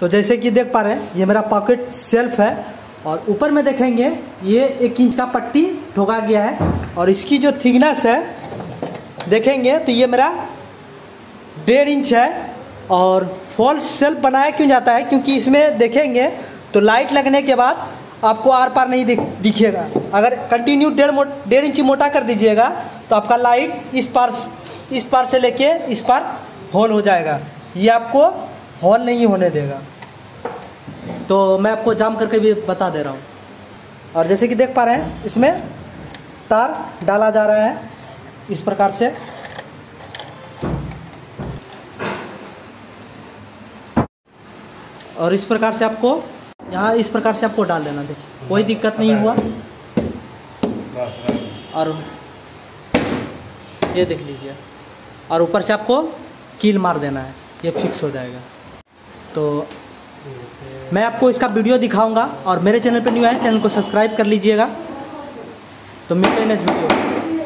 तो जैसे कि देख पा रहे हैं, ये मेरा पॉकेट सेल्फ है और ऊपर में देखेंगे, ये एक इंच का पट्टी ठोका गया है और इसकी जो थिकनेस है, देखेंगे तो ये मेरा डेढ़ इंच है और फॉल्स सेल्फ बनाया क्यों जाता है? क्योंकि इसमें देखेंगे तो लाइट लगने के बाद आपको आर पार नहीं दिख, दिखेगा। अगर कंटिन्यू डेढ़ मो डेढ़ इंची मोटा कर दीजिएगा तो आपका लाइट इस पार इस पार से लेके इस पार होल हो जाएगा। ये आपको होल नहीं होने देगा। तो मैं आपको जाम करके भी बता दे रहा हूँ। और जैसे कि देख पा रहे हैं, इसमें तार डाला जा रहा है, इस प्रकार से। और इस प्रकार से आपको, यहाँ इस प्रकार से आपको डाल देना, देखिए, कोई दिक्कत नहीं हुआ। और ये देख लीजिए, और ऊपर से आपको कील मार देना है, ये फिक्स हो जाएगा। तो मैं आपको इसका वीडियो दिखाऊँगा और मेरे चैनल पर न्यू आए चैनल को सब्सक्राइब कर लीजिएगा। तो मिलते हैं नेक्स्ट वीडियो